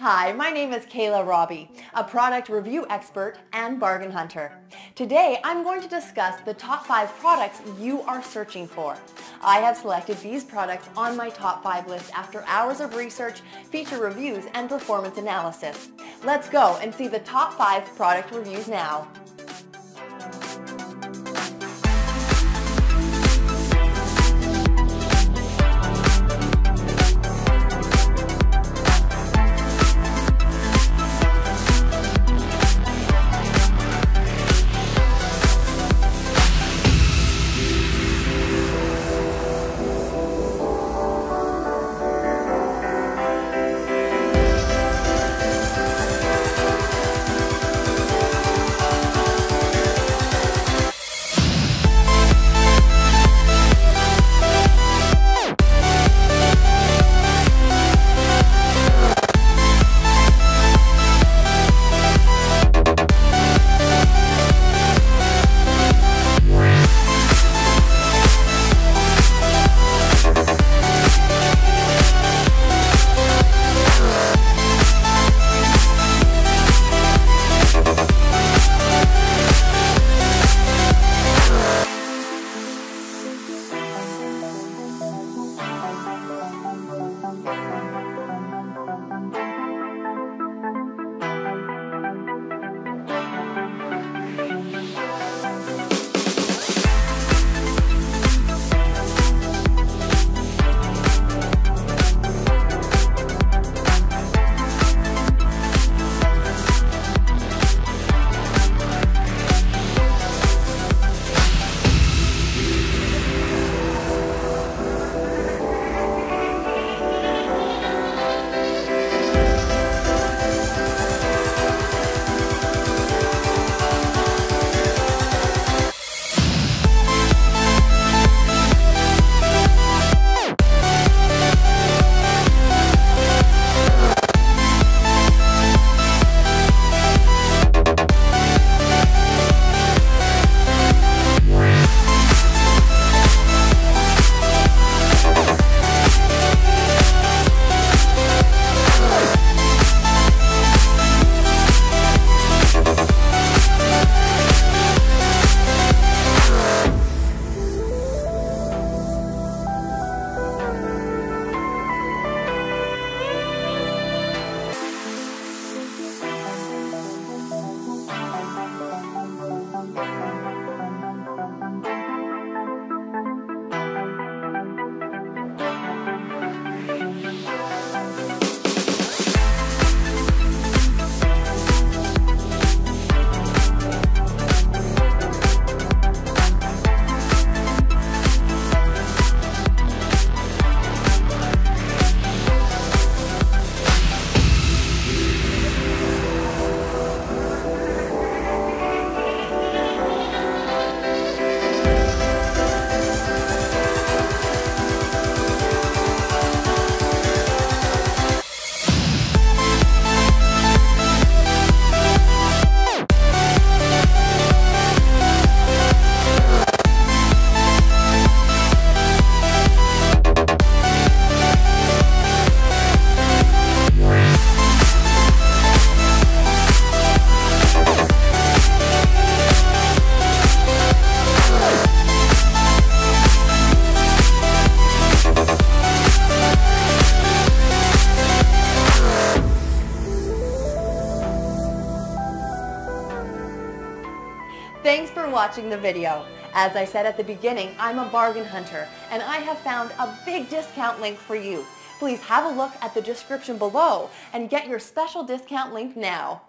Hi, my name is Kayla Robbie, a product review expert and bargain hunter. Today, I'm going to discuss the top five products you are searching for. I have selected these products on my top five list after hours of research, feature reviews, and performance analysis. Let's go and see the top five product reviews now. For watching the video. As I said at the beginning, I'm a bargain hunter and I have found a big discount link for you. Please have a look at the description below and get your special discount link now.